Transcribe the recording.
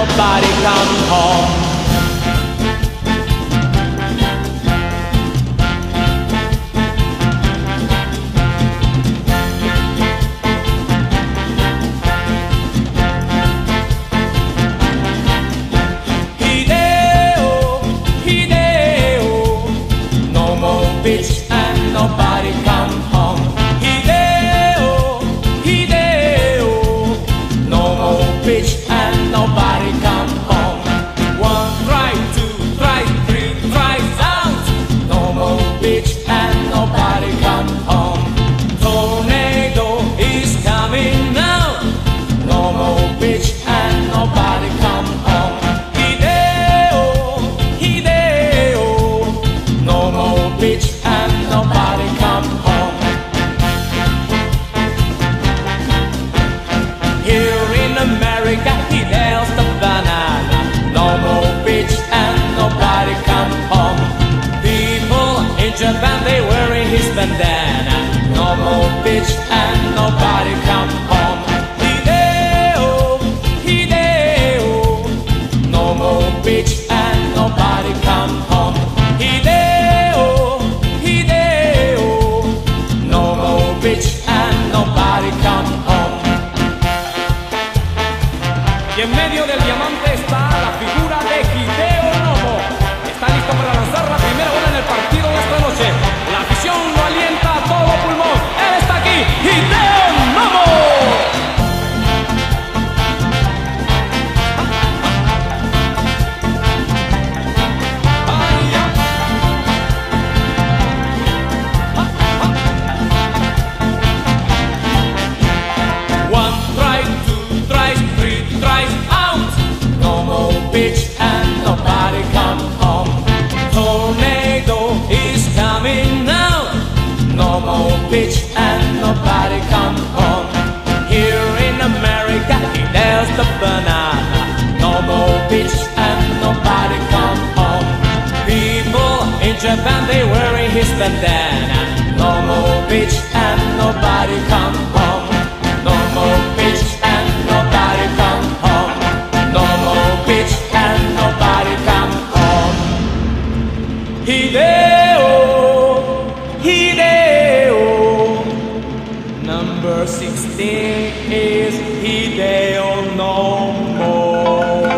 nobody come home. America, Hideo's the banana. No more bitch and nobody come home. People in Japan, they wearing his bandana. No more bitch and nobody bitch and nobody come home. Here in America, there's the banana. No more bitch and nobody come home. People in Japan, they wearing his bandana. No more bitch and nobody come home. No more bitch and nobody come home. No more bitch and nobody come home. He Hideo. Verse 16 is Hideo no more.